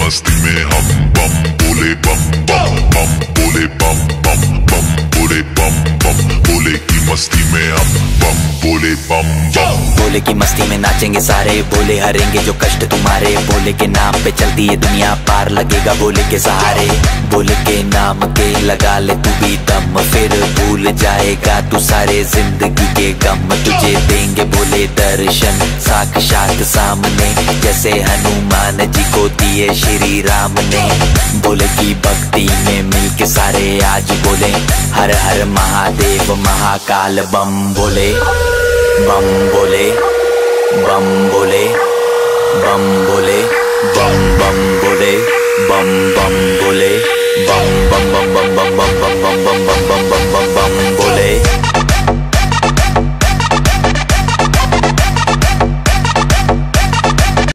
मस्ती में हम बम, बोले बम बम बम, बोले बम बम बम, बोले बम बम, बोले की मस्ती में हम बम, बोले बम बम। बोले की मस्ती में नाचेंगे सारे, बोले हरेंगे जो कष्ट तुम्हारे। बोले के नाम पे चलती है दुनिया पार लगेगा, बोले के सहारे। बोले के नाम के लगा ले तू भी दम, फिर भूल जाएगा तू सारे ज़िंदगी के गम। तुझे देंगे बोले दर्शन, साक्षात सामने। से हनुमान जी को दिए श्री राम ने। बोले की भक्ति में मिलके सारे आज बोले। हर हर महादेव महाकाल बम बोले। बम बोले। बम बोले। बम बोले। बम बम बोले। बम बम बोले। बम बम बम बम बम बम